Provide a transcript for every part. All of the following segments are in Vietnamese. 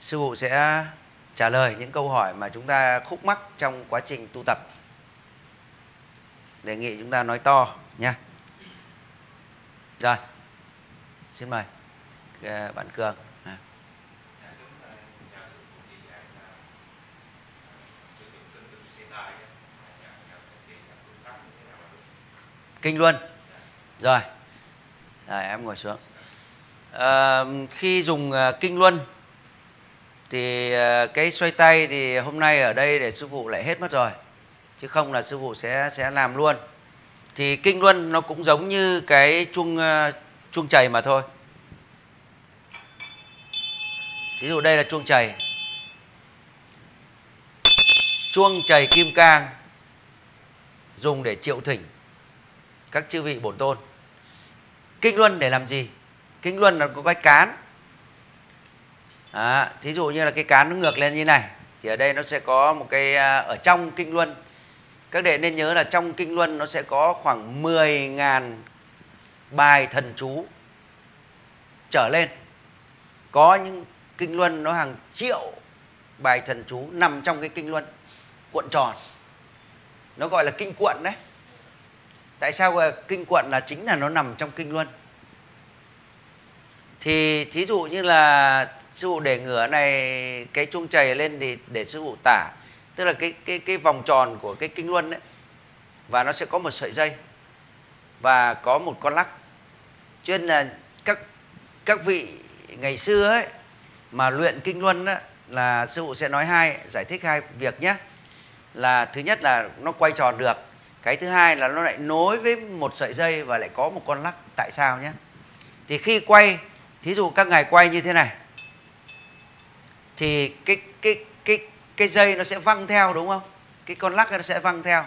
sư phụ sẽ trả lời những câu hỏi mà chúng ta khúc mắc trong quá trình tu tập. Đề nghị chúng ta nói to nha. Rồi xin mời ờ, bạn cường. À. Kinh luân rồi. Rồi em ngồi xuống. À, khi dùng ờ, kinh luân thì ờ, cái xoay tay thì hôm nay ở đây để sư phụ lại hết mất rồi. Chứ không là sư phụ sẽ sẽ làm luôn. Thì kinh luân nó cũng giống như cái chuông ờ, chuông chày mà thôi. Thí dụ đây là chuông chày. Chuông chày kim cang dùng để triệu thỉnh các chư vị bổn tôn. Kinh luân để làm gì? Kinh luân là có cái cán à, thí dụ như là cái cán nó ngược lên như này thì ở đây nó sẽ có một cái à, ở trong kinh luân. Các đệ nên nhớ là trong kinh luân nó sẽ có khoảng 10.000 bài thần chú trở lên. Có những kinh luân nó hàng triệu bài thần chú nằm trong cái kinh luân cuộn tròn. Nó gọi là kinh cuộn đấy. Tại sao gọi là kinh cuộn? Là chính là nó nằm trong kinh luân. Thì thí dụ như là sư phụ để ngửa này cái chuông chày lên thì để sư phụ tả tức là cái cái cái vòng tròn của cái kinh luân đấy và nó sẽ có một sợi dây và có một con lắc. Cho nên là các các vị ngày xưa ấy mà luyện kinh luân đó, là sư phụ sẽ nói hai giải thích hai việc nhé. Là thứ nhất là nó quay tròn được cái thứ hai là nó lại nối với một sợi dây và lại có một con lắc. Tại sao nhé? Thì khi quay thí dụ các ngài quay như thế này thì cái cái cái cái dây nó sẽ văng theo đúng không? Cái con lắc nó sẽ văng theo.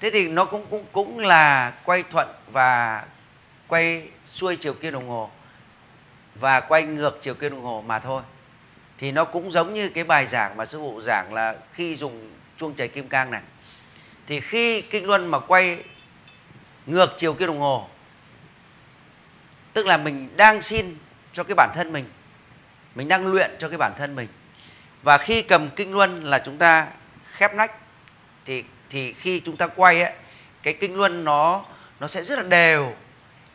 Thế thì nó cũng cũng cũng là quay thuận và quay xuôi chiều kim đồng hồ. Và quay ngược chiều kim đồng hồ mà thôi. Thì nó cũng giống như cái bài giảng mà sư phụ giảng là khi dùng chuông chảy kim cang này. Thì khi kinh luân mà quay ngược chiều kim đồng hồ, tức là mình đang xin cho cái bản thân mình mình đang luyện cho cái bản thân mình. Và khi cầm kinh luân là chúng ta khép nách, thì thì khi chúng ta quay ấy, cái kinh luân nó nó sẽ rất là đều.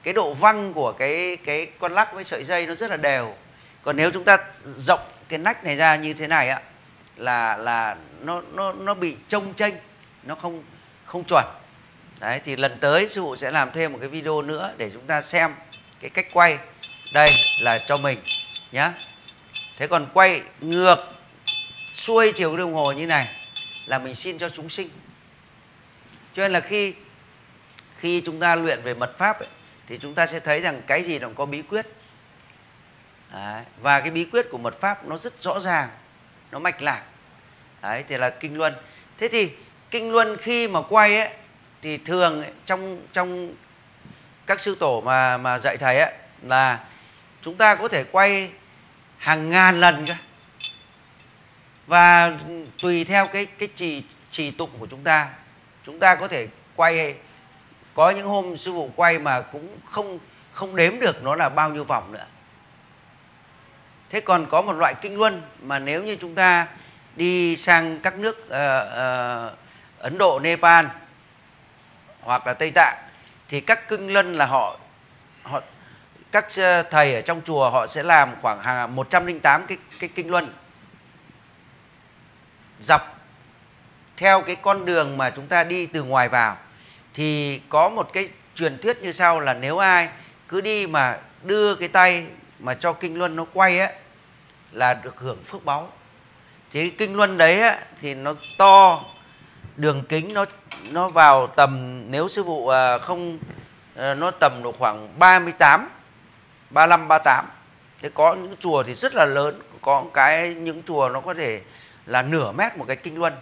Cái độ văng của cái cái con lắc với sợi dây nó rất là đều. Còn nếu chúng ta rộng cái nách này ra như thế này ạ là là nó nó nó bị trông chênh, nó không không chuẩn. Đấy, thì lần tới sư phụ sẽ làm thêm một cái video nữa để chúng ta xem cái cách quay. Đây là cho mình nhá thế còn quay ngược xuôi chiều đồng hồ như này là mình xin cho chúng sinh. Cho nên là khi khi chúng ta luyện về mật pháp ấy, thì chúng ta sẽ thấy rằng cái gì nó có bí quyết. Đấy. và cái bí quyết của mật pháp nó rất rõ ràng nó mạch lạc. Đấy, thì là kinh luân. Thế thì kinh luân khi mà quay ấy thì thường ấy, trong trong các sư tổ mà mà dạy thầy ấy là chúng ta có thể quay hàng ngàn lần cơ. Và tùy theo cái cái trì trì tụng của chúng ta chúng ta có thể quay có những hôm sư phụ quay mà cũng không không đếm được nó là bao nhiêu vòng nữa. Thế còn có một loại kinh luân mà nếu như chúng ta đi sang các nước uh, uh, Ấn Độ, Nepal hoặc là Tây Tạng thì các kinh luân là họ họ các ờ, thầy ở trong chùa họ sẽ làm khoảng à, hàng 108 cái cái kinh luân. Dọc theo cái con đường mà chúng ta đi từ ngoài vào thì có một cái truyền thuyết như sau là nếu ai cứ đi mà đưa cái tay mà cho kinh luân nó quay á là được hưởng phước báu. Thì cái kinh luân đấy á, thì nó to đường kính nó nó vào tầm nếu sư phụ à, không ờ, nó tầm độ khoảng 38 35 38 thế có những chùa thì rất là lớn, có cái, những chùa nó có thể là nửa mét một cái kinh luân.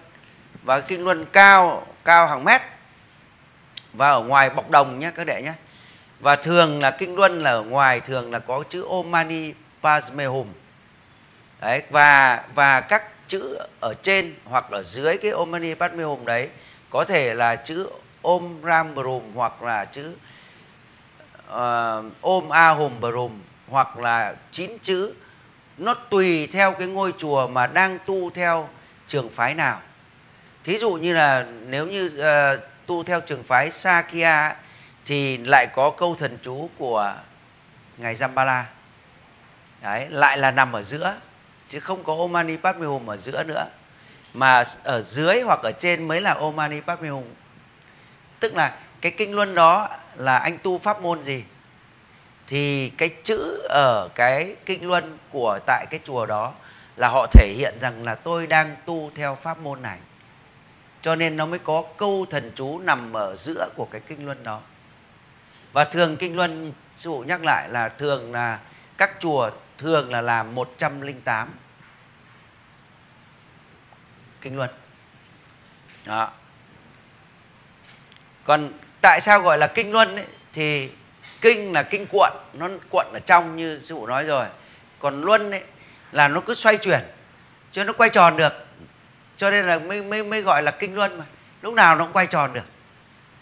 Và kinh luân cao cao hàng mét. Và ở ngoài bọc đồng nhé các đệ nhé và thường là kinh luân là ở ngoài thường là có chữ Om Mani Padme Hum đấy, và và các chữ ở trên hoặc ở dưới cái Om Mani Padme Hum đấy có thể là chữ Om Ram Brum hoặc là chữ uh, ôm A bờ hùm hoặc là chín chữ nó tùy theo cái ngôi chùa mà đang tu theo trường phái nào. Thí dụ như là nếu như uh, tu theo trường phái Sakya thì lại có câu thần chú của ngài Jambala đấy lại là nằm ở giữa chứ không có Om Padme Hum ở giữa nữa. Mà ở dưới hoặc ở trên mới là Om Padme Hum tức là cái kinh luân đó là anh tu pháp môn gì? Thì cái chữ ở cái kinh luân của tại cái chùa đó là họ thể hiện rằng là tôi đang tu theo pháp môn này. Cho nên nó mới có câu thần chú nằm ở giữa của cái kinh luân đó. Và thường kinh luân sư phụ nhắc lại là thường là các chùa thường là làm 108 kinh luân. Đó. Còn tại sao gọi là kinh luân ấy, thì kinh là kinh cuộn nó cuộn ở trong như sư phụ nói rồi. Còn luân ấy là nó cứ xoay chuyển cho nó quay tròn được. Cho nên là mới mới mới gọi là kinh luân mà. Lúc nào nó cũng quay tròn được.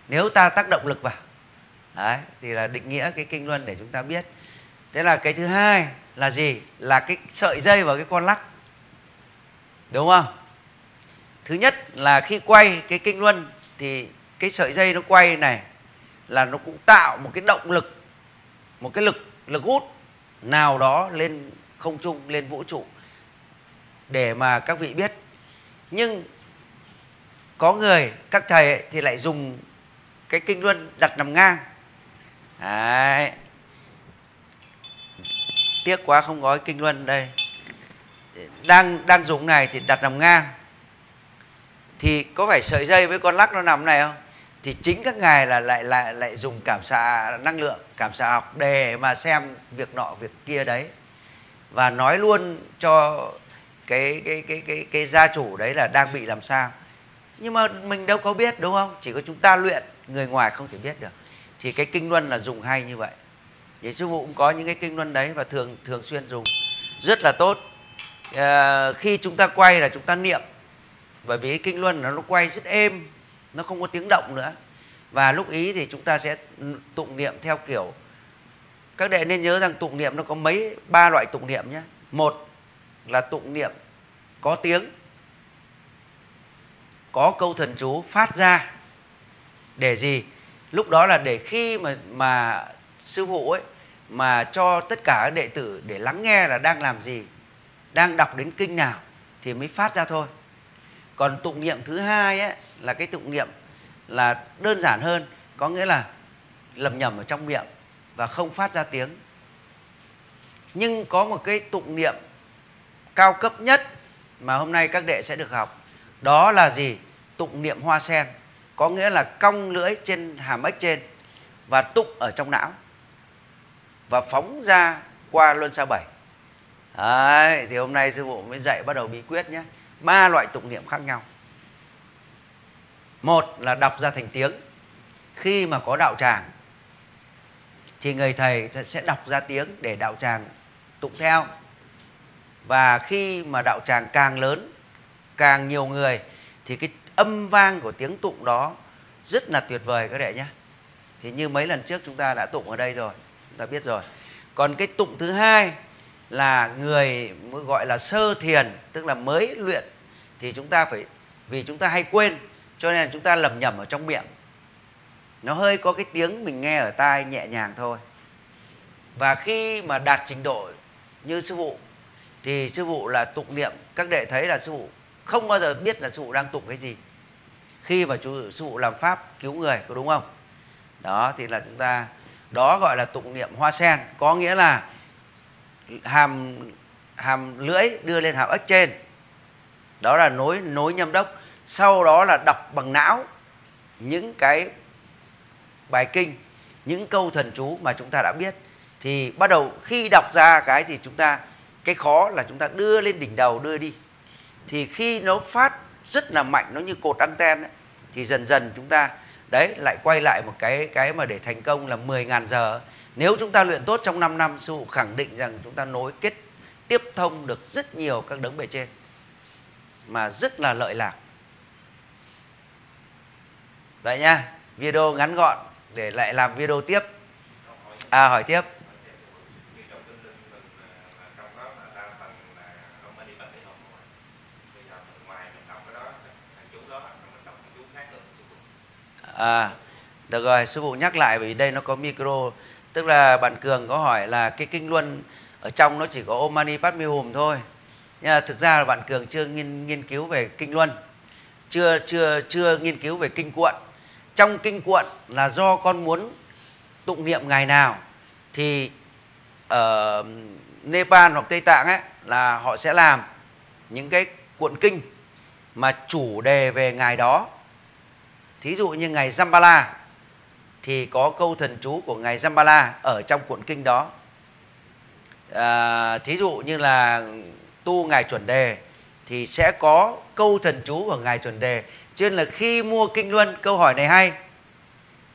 Nếu ta tác động lực vào. Đấy thì là định nghĩa cái kinh luân để chúng ta biết. Thế là cái thứ hai là gì? Là cái sợi dây và cái con lắc. Đúng không? Thứ nhất là khi quay cái kinh luân thì cái sợi dây nó quay này là nó cũng tạo một cái động lực, một cái lực lực hút nào đó lên không trung, lên vũ trụ để mà các vị biết. Nhưng có người, các thầy thì lại dùng cái kinh luân đặt nằm ngang. Đấy. tiếc quá không có kinh luân đây. Đang đang dùng này thì đặt nằm ngang. Thì có phải sợi dây với con lắc nó nằm này không? Thì chính các ngài là lại lại lại dùng cảm xạ năng lượng cảm xạ học để mà xem việc nọ việc kia đấy. Và nói luôn cho cái cái cái cái cái gia chủ đấy là đang bị làm sao. Nhưng mà mình đâu có biết đúng không? Chỉ có chúng ta luyện người ngoài không thể biết được. Thì cái kinh luân là dùng hay như vậy. Thì sư phụ cũng có những cái kinh luân đấy và thường thường xuyên dùng. Rất là tốt. À, khi chúng ta quay là chúng ta niệm. Bởi vì cái kinh luân nó quay rất êm nó không có tiếng động nữa. Và lúc ý thì chúng ta sẽ tụng niệm theo kiểu, các đệ nên nhớ rằng tụng niệm nó có mấy, ba loại tụng niệm nhé. Một là tụng niệm có tiếng, có câu thần chú phát ra để gì? Lúc đó là để khi mà mà sư phụ ấy mà cho tất cả các đệ tử để lắng nghe là đang làm gì, đang đọc đến kinh nào thì mới phát ra thôi còn tụng niệm thứ hai ấy là cái tụng niệm là đơn giản hơn có nghĩa là lầm nhầm ở trong miệng và không phát ra tiếng. Nhưng có một cái tụng niệm cao cấp nhất mà hôm nay các đệ sẽ được học đó là gì? Tụng niệm hoa sen có nghĩa là cong lưỡi trên hàm ếch trên và tụng ở trong não và phóng ra qua luân xa bảy. Đấy, thì hôm nay sư phụ mới dạy bắt đầu bí quyết nhé ba loại tụng niệm khác nhau. Một là đọc ra thành tiếng. Khi mà có đạo tràng, thì người thầy sẽ đọc ra tiếng để đạo tràng tụng theo. Và khi mà đạo tràng càng lớn, càng nhiều người, thì cái âm vang của tiếng tụng đó rất là tuyệt vời các đệ nhé. Thì như mấy lần trước chúng ta đã tụng ở đây rồi, chúng ta biết rồi. Còn cái tụng thứ hai là người gọi là sơ thiền, tức là mới luyện, thì chúng ta phải, vì chúng ta hay quên, cho nên là chúng ta lầm nhầm ở trong miệng. Nó hơi có cái tiếng mình nghe ở tai nhẹ nhàng thôi. Và khi mà đạt trình độ như sư phụ, thì sư phụ là tụng niệm. Các đệ thấy là sư phụ không bao giờ biết là sư phụ đang tụng cái gì. Khi mà chú, sư phụ làm pháp cứu người, có đúng không? Đó, thì là chúng ta, đó gọi là tụng niệm hoa sen. Có nghĩa là hàm hàm lưỡi đưa lên hàm ếch trên. Đó là nối nối nhâm đốc. Sau đó là đọc bằng não những cái bài kinh những câu thần chú mà chúng ta đã biết. Thì bắt đầu khi đọc ra cái thì chúng ta cái khó là chúng ta đưa lên đỉnh đầu đưa đi. Thì khi nó phát rất là mạnh nó như cột anten ấy, thì dần dần chúng ta đấy lại quay lại một cái cái mà để thành công là 10.000 giờ nếu chúng ta luyện tốt trong 5 năm, sư phụ khẳng định rằng chúng ta nối kết, tiếp thông được rất nhiều các đấng bề trên, mà rất là lợi lạc. Vậy nha, video ngắn gọn để lại làm video tiếp. À hỏi tiếp. À được rồi, sư phụ nhắc lại vì đây nó có micro tức là bạn cường có hỏi là cái kinh luân ở trong nó chỉ có Om Mani Padme Hum thôi. Nhưng mà thực ra là bạn cường chưa nghiên nghiên cứu về kinh luân, chưa chưa chưa nghiên cứu về kinh cuộn. Trong kinh cuộn là do con muốn tụng niệm ngày nào thì ở Nepal hoặc Tây Tạng ấy là họ sẽ làm những cái cuộn kinh mà chủ đề về ngày đó. Thí dụ như ngày Zambala thì có câu thần chú của ngày Zambala ở trong cuộn kinh đó. À, thí dụ như là tu ngày chuẩn đề thì sẽ có câu thần chú của ngài chuẩn đề. Cho nên là khi mua kinh luân câu hỏi này hay.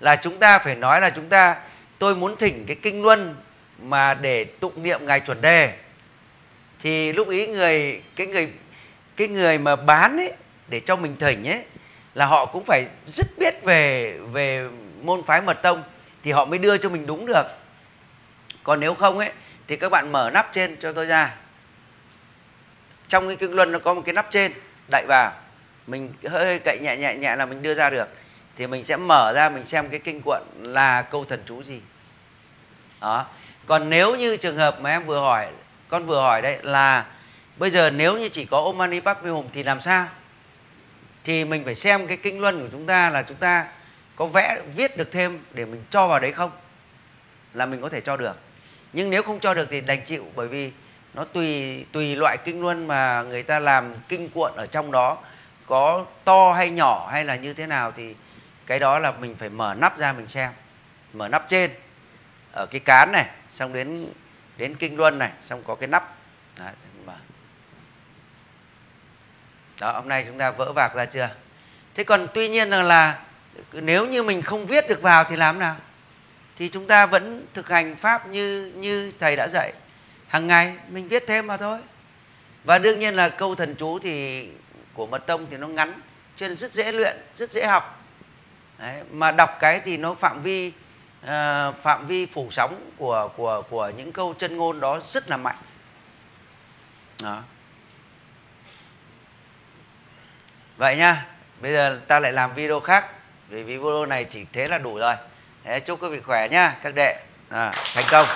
Là chúng ta phải nói là chúng ta tôi muốn thỉnh cái kinh luân mà để tụng niệm ngài chuẩn đề. Thì lúc ý người cái người cái người mà bán ấy để cho mình thỉnh ấy là họ cũng phải rất biết về về môn phái mật tông thì họ mới đưa cho mình đúng được. Còn nếu không ấy, thì các bạn mở nắp trên cho tôi ra. Trong cái kinh luân nó có một cái nắp trên đậy vào mình hơi cậy nhẹ nhẹ nhẹ là mình đưa ra được. Thì mình sẽ mở ra, mình xem cái kinh cuộn là câu thần chú gì. Đó. Còn nếu như trường hợp mà em vừa hỏi, con vừa hỏi đấy, là bây giờ nếu như chỉ có Om Mani Padme Hum thì làm sao? Thì mình phải xem cái kinh luân của chúng ta là chúng ta có vẽ viết được thêm để mình cho vào đấy không? Là mình có thể cho được. Nhưng nếu không cho được thì đành chịu bởi vì nó tùy tùy loại kinh luân mà người ta làm kinh cuộn ở trong đó. Có to hay nhỏ hay là như thế nào thì cái đó là mình phải mở nắp ra mình xem. Mở nắp trên ở cái cán này xong đến đến kinh luân này xong có cái nắp. Đó, mở. đó hôm nay chúng ta vỡ vạc ra chưa? Thế còn tuy nhiên là, là nếu như mình không viết được vào thì làm nào? Thì chúng ta vẫn thực hành pháp như như thầy đã dạy. Hàng ngày mình viết thêm mà thôi. Và đương nhiên là câu thần chú thì của mật tông thì nó ngắn cho nên rất dễ luyện rất dễ học. Đấy, mà đọc cái thì nó phạm vi uh, phạm vi phủ sóng của của của những câu chân ngôn đó rất là mạnh. Đó. Vậy nha bây giờ ta lại làm video khác vì video này chỉ thế là đủ rồi. Thế chúc quý vị khỏe nhá các đệ. À, thành công.